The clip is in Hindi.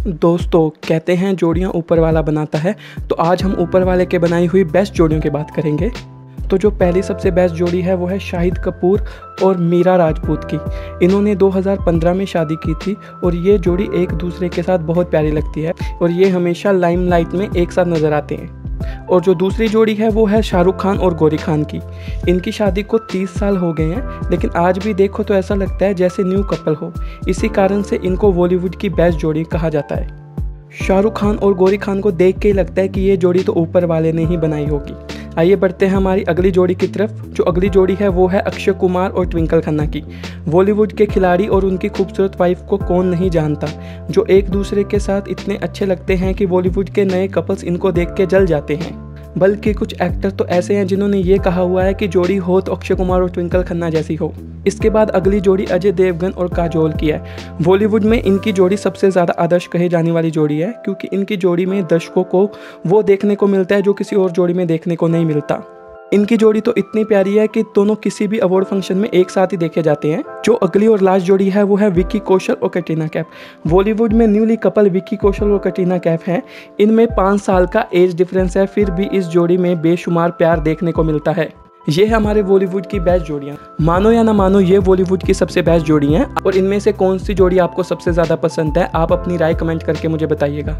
दोस्तों, कहते हैं जोड़ियाँ ऊपर वाला बनाता है तो आज हम ऊपर वाले के बनाई हुई बेस्ट जोड़ियों की बात करेंगे। तो जो पहली सबसे बेस्ट जोड़ी है, वो है शाहिद कपूर और मीरा राजपूत की। इन्होंने 2015 में शादी की थी और ये जोड़ी एक दूसरे के साथ बहुत प्यारी लगती है और ये हमेशा लाइमलाइट में एक साथ नज़र आते हैं। और जो दूसरी जोड़ी है वो है शाहरुख खान और गौरी खान की। इनकी शादी को 30 साल हो गए हैं, लेकिन आज भी देखो तो ऐसा लगता है जैसे न्यू कपल हो। इसी कारण से इनको बॉलीवुड की बेस्ट जोड़ी कहा जाता है। शाहरुख खान और गौरी खान को देख के ही लगता है कि ये जोड़ी तो ऊपर वाले ने ही बनाई होगी। आइए बढ़ते हैं हमारी अगली जोड़ी की तरफ़। जो अगली जोड़ी है वो है अक्षय कुमार और ट्विंकल खन्ना की। बॉलीवुड के खिलाड़ी और उनकी खूबसूरत वाइफ को कौन नहीं जानता, जो एक दूसरे के साथ इतने अच्छे लगते हैं कि बॉलीवुड के नए कपल्स इनको देख के जल जाते हैं। बल्कि कुछ एक्टर तो ऐसे हैं जिन्होंने ये कहा हुआ है कि जोड़ी हो तो अक्षय कुमार और ट्विंकल खन्ना जैसी हो। इसके बाद अगली जोड़ी अजय देवगन और काजोल की है। बॉलीवुड में इनकी जोड़ी सबसे ज़्यादा आदर्श कहे जाने वाली जोड़ी है, क्योंकि इनकी जोड़ी में दर्शकों को वो देखने को मिलता है जो किसी और जोड़ी में देखने को नहीं मिलता। इनकी जोड़ी तो इतनी प्यारी है कि दोनों किसी भी अवार्ड फ़ंक्शन में एक साथ ही देखे जाते हैं। जो अगली और लास्ट जोड़ी है, वो है विक्की कौशल और कटरीना कैफ। बॉलीवुड में न्यूली कपल विक्की कौशल और कटरीना कैफ हैं। इनमें पाँच साल का एज डिफरेंस है, फिर भी इस जोड़ी में बेशुमार प्यार देखने को मिलता है। ये है हमारे बॉलीवुड की बेस्ट जोड़ियाँ। मानो या ना मानो, ये बॉलीवुड की सबसे बेस्ट जोड़ी हैं। और इनमें से कौन सी जोड़ी आपको सबसे ज़्यादा पसंद है, आप अपनी राय कमेंट करके मुझे बताइएगा।